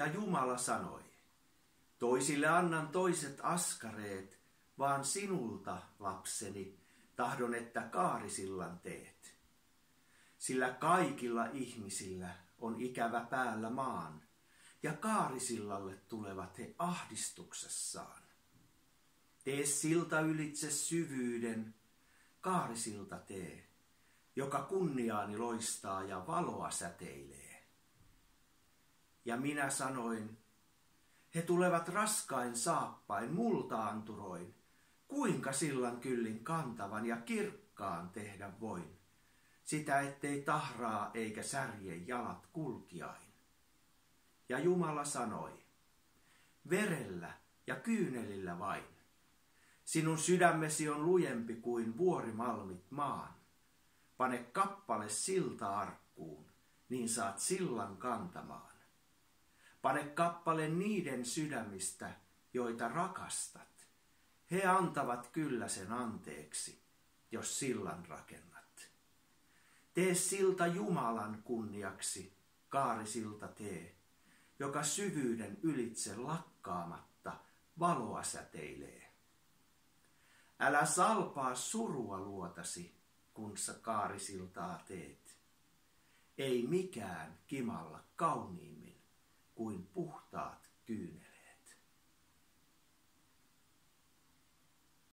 Ja Jumala sanoi, toisille annan toiset askareet, vaan sinulta, lapseni, tahdon, että kaarisillan teet. Sillä kaikilla ihmisillä on ikävä päällä maan, ja kaarisillalle tulevat he ahdistuksessaan. Tee silta ylitse syvyyden, kaarisilta tee, joka kunniaani loistaa ja valoa säteilee. Ja minä sanoin, he tulevat raskain saappain multaanturoin, kuinka sillan kyllin kantavan ja kirkkaan tehdä voin, sitä ettei tahraa eikä särje jalat kulkiain. Ja Jumala sanoi, verellä ja kyynelillä vain. Sinun sydämesi on lujempi kuin vuorimalmit maan. Pane kappale silta-arkkuun, niin saat sillan kantamaan. Pane kappale niiden sydämistä, joita rakastat. He antavat kyllä sen anteeksi, jos sillan rakennat. Tee silta Jumalan kunniaksi, kaarisilta tee, joka syvyyden ylitse lakkaamatta valoa säteilee. Älä salpaa surua luotasi, kun sä kaarisiltaa teet. Ei mikään kimalla kauniimmin o empurro